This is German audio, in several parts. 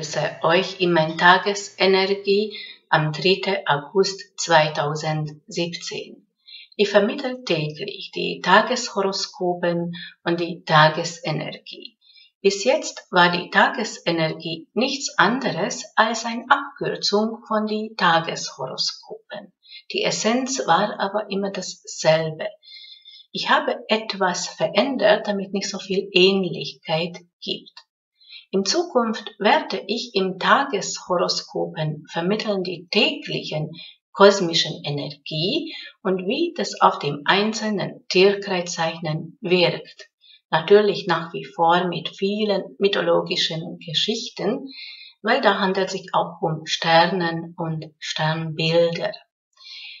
begrüße euch in mein Tagesenergie am 3. August 2017. Ich vermittle täglich die Tageshoroskopen und die Tagesenergie. Bis jetzt war die Tagesenergie nichts anderes als eine Abkürzung von die Tageshoroskopen. Die Essenz war aber immer dasselbe. Ich habe etwas verändert, damit nicht so viel Ähnlichkeit gibt. In Zukunft werde ich im Tageshoroskopen vermitteln die täglichen kosmischen Energie und wie das auf dem einzelnen Tierkreiszeichen wirkt. Natürlich nach wie vor mit vielen mythologischen Geschichten, weil da handelt sich auch um Sternen und Sternbilder.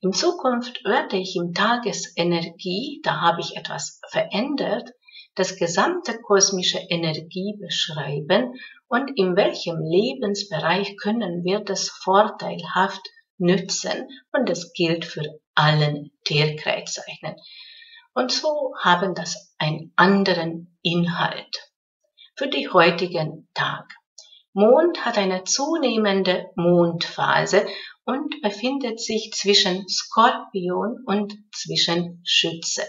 In Zukunft werde ich im Tagesenergie, da habe ich etwas verändert, das gesamte kosmische Energie beschreiben und in welchem Lebensbereich können wir das vorteilhaft nützen und das gilt für allen Tierkreiszeichen. Und so haben das einen anderen Inhalt. Für die heutigen Tag. Mond hat eine zunehmende Mondphase und befindet sich zwischen Skorpion und zwischen Schütze.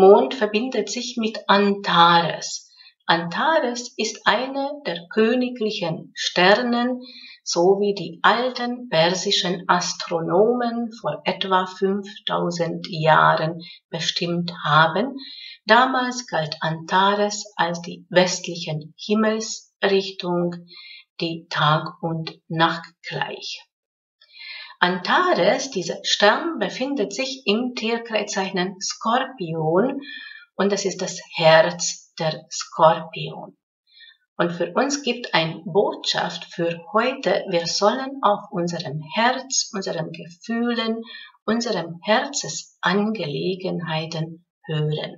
Mond verbindet sich mit Antares. Antares ist eine der königlichen Sternen, so wie die alten persischen Astronomen vor etwa 5000 Jahren bestimmt haben. Damals galt Antares als die westlichen Himmelsrichtung, die Tag und Nacht gleich. Antares, dieser Stern, befindet sich im Tierkreiszeichen Skorpion und das ist das Herz der Skorpion. Und für uns gibt ein Botschaft für heute, wir sollen auf unserem Herz, unseren Gefühlen, unserem Herzensangelegenheiten hören.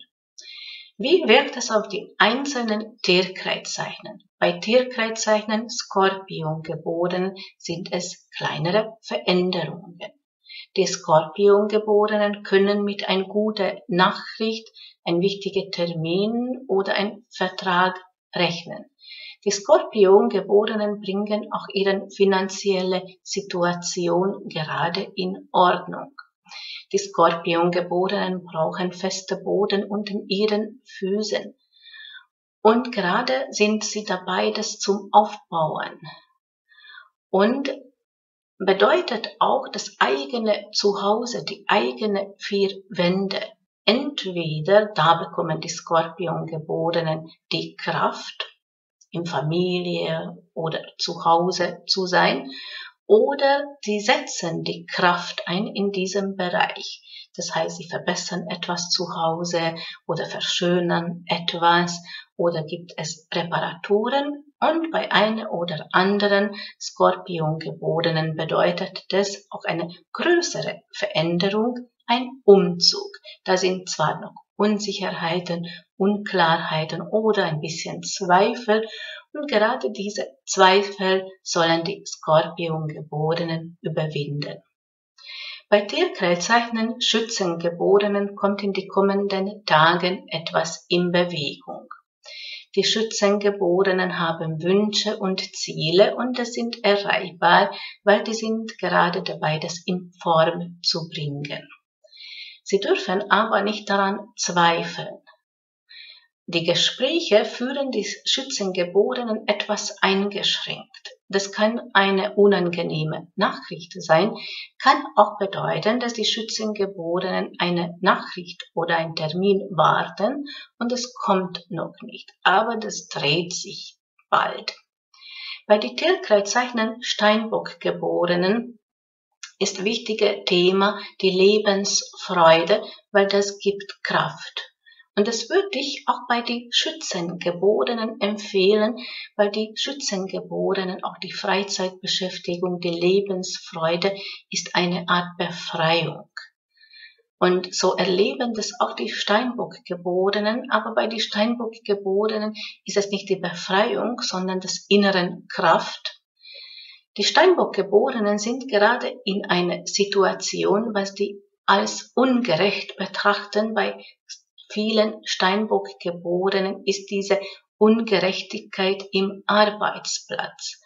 Wie wirkt es auf die einzelnen Tierkreiszeichen? Bei Tierkreiszeichen Skorpion geboren sind es kleinere Veränderungen. Die Skorpiongeborenen können mit ein guter Nachricht, ein wichtiger Termin oder ein Vertrag rechnen. Die Skorpiongeborenen bringen auch ihre finanzielle Situation gerade in Ordnung. Die Skorpiongeborenen brauchen feste Boden unter ihren Füßen. Und gerade sind sie dabei, das zum Aufbauen. Und bedeutet auch das eigene Zuhause, die eigene vier Wände. Entweder da bekommen die Skorpiongeborenen die Kraft, in Familie oder zu Hause zu sein, oder sie setzen die Kraft ein in diesem Bereich. Das heißt, sie verbessern etwas zu Hause oder verschönern etwas oder gibt es Reparaturen und bei einer oder anderen Skorpiongeborenen bedeutet das auch eine größere Veränderung, ein Umzug. Da sind zwar noch Unsicherheiten, Unklarheiten oder ein bisschen Zweifel. Und gerade diese Zweifel sollen die Skorpiongeborenen überwinden. Bei Tierkreiszeichen Schützengeborenen kommt in die kommenden Tagen etwas in Bewegung. Die Schützengeborenen haben Wünsche und Ziele und es sind erreichbar, weil die sind gerade dabei, das in Form zu bringen. Sie dürfen aber nicht daran zweifeln. Die Gespräche führen die Schützengeborenen etwas eingeschränkt. Das kann eine unangenehme Nachricht sein, kann auch bedeuten, dass die Schützengeborenen eine Nachricht oder einen Termin warten und es kommt noch nicht, aber das dreht sich bald. Bei den Tierkreiszeichen Steinbock-Geborenen ist wichtige Thema die Lebensfreude, weil das gibt Kraft. Und das würde ich auch bei den Schützengeborenen empfehlen, weil die Schützengeborenen auch die Freizeitbeschäftigung, die Lebensfreude ist eine Art Befreiung. Und so erleben das auch die Steinbock-Geborenen, aber bei den Steinbock-Geborenen ist es nicht die Befreiung, sondern das inneren Kraft, die Steinbock-Geborenen sind gerade in einer Situation, was die als ungerecht betrachten. Bei vielen Steinbock-Geborenen ist diese Ungerechtigkeit im Arbeitsplatz.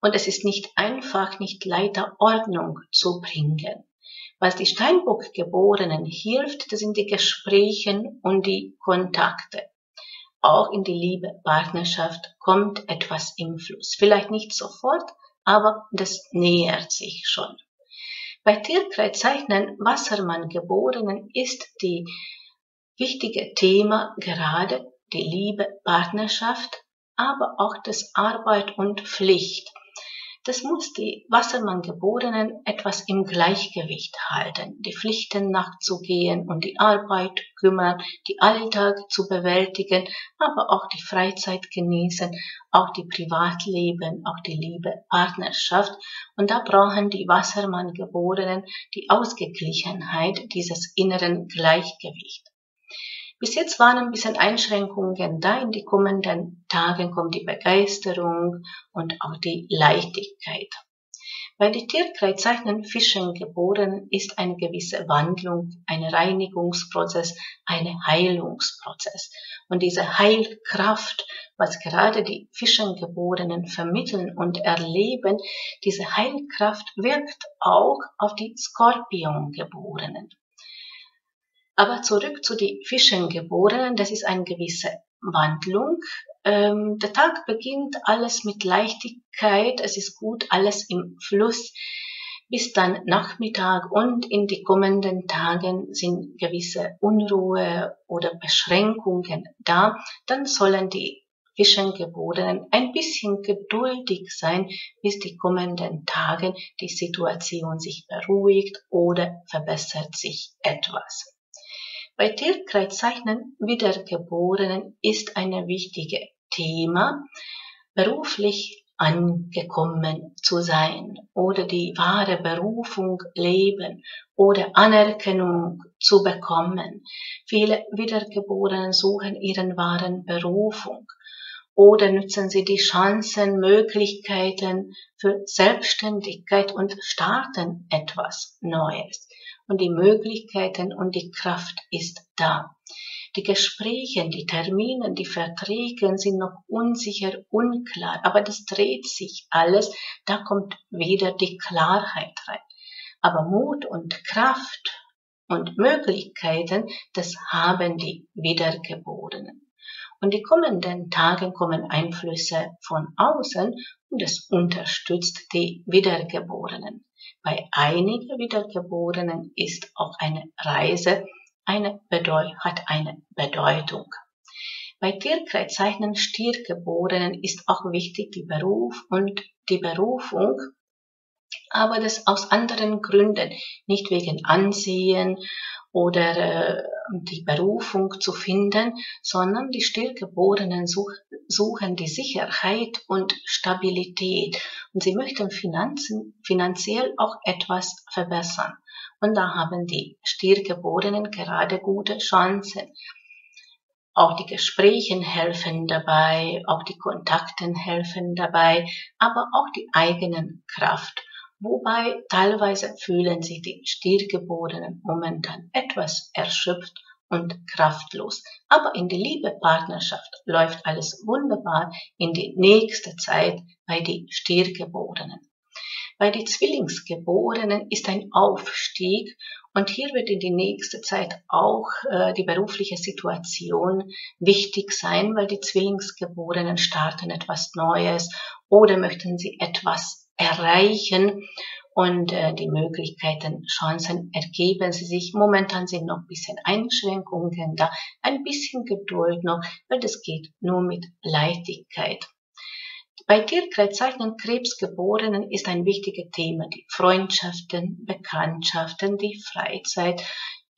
Und es ist nicht einfach, nicht leider Ordnung zu bringen. Was die Steinbock-Geborenen hilft, das sind die Gespräche und die Kontakte. Auch in die Liebe, Partnerschaft kommt etwas im Fluss. Vielleicht nicht sofort, aber das nähert sich schon. Bei Tierkreiszeichnen Wassermann-Geborenen ist die wichtige Thema gerade die Liebe, Partnerschaft, aber auch das Arbeit und Pflicht. Das muss die Wassermann-Geborenen etwas im Gleichgewicht halten, die Pflichten nachzugehen und die Arbeit kümmern, die Alltag zu bewältigen, aber auch die Freizeit genießen, auch die Privatleben, auch die Liebe, Partnerschaft. Und da brauchen die Wassermann-Geborenen die Ausgeglichenheit dieses inneren Gleichgewichts. Bis jetzt waren ein bisschen Einschränkungen da. In die kommenden Tagen kommt die Begeisterung und auch die Leichtigkeit. Bei den Tierkreiszeichen Fischen geboren ist eine gewisse Wandlung, ein Reinigungsprozess, ein Heilungsprozess. Und diese Heilkraft, was gerade die Fischengeborenen vermitteln und erleben, diese Heilkraft wirkt auch auf die Skorpiongeborenen. Aber zurück zu den Fischengeborenen, das ist eine gewisse Wandlung. Ähm, der Tag beginnt alles mit Leichtigkeit, es ist gut, alles im Fluss. Bis dann Nachmittag und in die kommenden Tagen sind gewisse Unruhe oder Beschränkungen da, dann sollen die Fischengeborenen ein bisschen geduldig sein, bis die kommenden Tagen die Situation sich beruhigt oder verbessert sich etwas. Bei Tierkreiszeichen Wiedergeborenen ist ein wichtiges Thema, beruflich angekommen zu sein oder die wahre Berufung leben oder Anerkennung zu bekommen. Viele Wiedergeborenen suchen ihren wahren Berufung oder nutzen sie die Chancen, Möglichkeiten für Selbstständigkeit und starten etwas Neues und die Möglichkeiten und die Kraft ist da. Die Gespräche, die Termine, die Verträge sind noch unsicher, unklar, aber das dreht sich alles, da kommt wieder die Klarheit rein. Aber Mut und Kraft und Möglichkeiten, das haben die Wiedergeborenen. Und die kommenden Tage kommen Einflüsse von außen und es unterstützt die Wiedergeborenen. Bei einigen Wiedergeborenen ist auch eine Reise eine hat eine Bedeutung. Bei Tierkreiszeichen Stiergeborenen ist auch wichtig die Beruf und die Berufung, aber das aus anderen Gründen, nicht wegen Ansehen oder äh, die Berufung zu finden, sondern die Stillgeborenen such, suchen die Sicherheit und Stabilität und sie möchten Finanzen, finanziell auch etwas verbessern. Und da haben die Stiergeborenen gerade gute Chancen. Auch die Gespräche helfen dabei, auch die Kontakten helfen dabei, aber auch die eigenen Kraft wobei teilweise fühlen sich die Stiergeborenen momentan etwas erschöpft und kraftlos. Aber in die Liebe-Partnerschaft läuft alles wunderbar in die nächste Zeit bei den Stiergeborenen. Bei den Zwillingsgeborenen ist ein Aufstieg und hier wird in die nächste Zeit auch äh, die berufliche Situation wichtig sein, weil die Zwillingsgeborenen starten etwas Neues oder möchten sie etwas erreichen und äh, die Möglichkeiten, Chancen ergeben sie sich. Momentan sind noch ein bisschen Einschränkungen da, ein bisschen Geduld noch, weil das geht nur mit Leichtigkeit. Bei Tierkreiszeichen Krebsgeborenen ist ein wichtiges Thema die Freundschaften, Bekanntschaften, die Freizeit,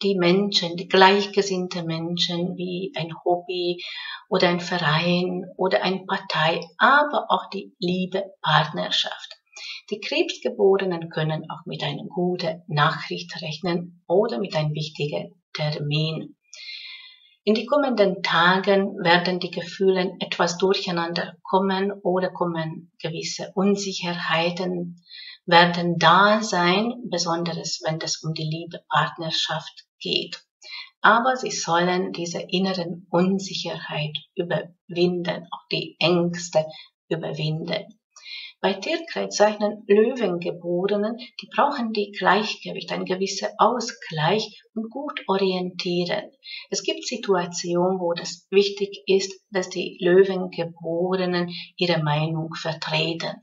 die Menschen, die gleichgesinnte Menschen wie ein Hobby oder ein Verein oder eine Partei, aber auch die Liebe, Partnerschaft. Die Krebsgeborenen können auch mit einer guten Nachricht rechnen oder mit einem wichtigen Termin. In die kommenden Tagen werden die Gefühle etwas durcheinander kommen oder kommen gewisse Unsicherheiten werden da sein, besonders wenn es um die Liebe Partnerschaft geht. aber sie sollen diese inneren Unsicherheit überwinden, auch die Ängste überwinden. Bei Tierkreiszeichen Löwengeborenen, die brauchen die Gleichgewicht, ein gewisser Ausgleich und gut orientieren. Es gibt Situationen, wo das wichtig ist, dass die Löwengeborenen ihre Meinung vertreten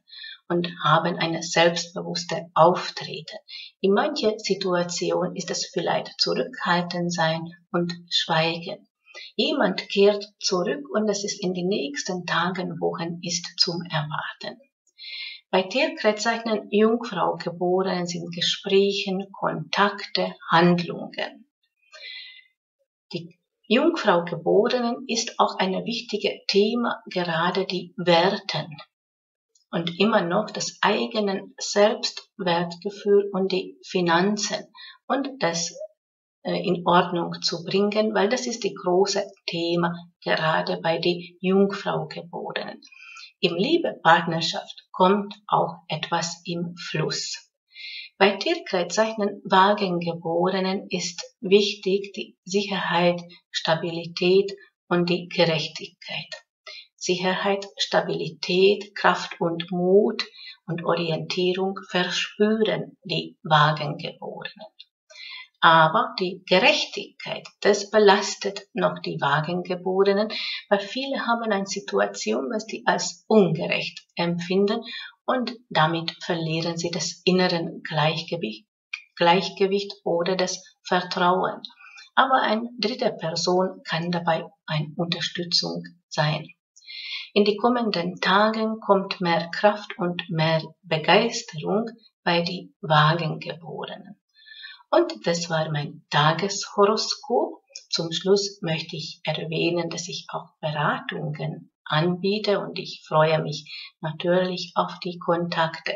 und haben eine selbstbewusste Auftreten. In manchen Situationen ist es vielleicht zurückhaltend sein und schweigen. Jemand kehrt zurück und es ist in den nächsten Tagen, Wochen ist zum Erwarten. Bei Tierkreiszeichen Jungfrau geboren sind Gesprächen, Kontakte, Handlungen. Die Jungfrau geborenen ist auch ein wichtiges Thema, gerade die Werten und immer noch das eigene Selbstwertgefühl und die Finanzen und das äh, in Ordnung zu bringen, weil das ist die große Thema gerade bei den Jungfrau geborenen. Im Liebepartnerschaft kommt auch etwas im Fluss. Bei Tierkreiszeichen Wagengeborenen ist wichtig die Sicherheit, Stabilität und die Gerechtigkeit. Sicherheit, Stabilität, Kraft und Mut und Orientierung verspüren die Wagengeborenen. Aber die Gerechtigkeit, das belastet noch die Wagengeborenen, weil viele haben eine Situation, was die als ungerecht empfinden und damit verlieren sie das inneren Gleichgewicht, Gleichgewicht oder das Vertrauen. Aber eine dritte Person kann dabei eine Unterstützung sein. In die kommenden Tagen kommt mehr Kraft und mehr Begeisterung bei die Wagengeborenen. Und das war mein Tageshoroskop. Zum Schluss möchte ich erwähnen, dass ich auch Beratungen anbiete und ich freue mich natürlich auf die Kontakte.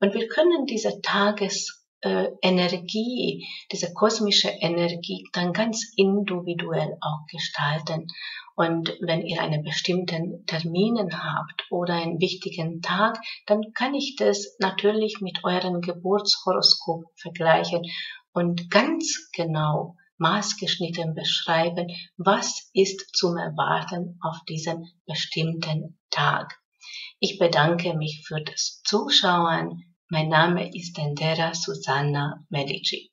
Und wir können diese Tagesenergie, äh, diese kosmische Energie dann ganz individuell auch gestalten. Und wenn ihr einen bestimmten Terminen habt oder einen wichtigen Tag, dann kann ich das natürlich mit eurem Geburtshoroskop vergleichen und ganz genau maßgeschnitten beschreiben, was ist zum Erwarten auf diesem bestimmten Tag. Ich bedanke mich für das Zuschauen. Mein Name ist Endera Susanna Medici.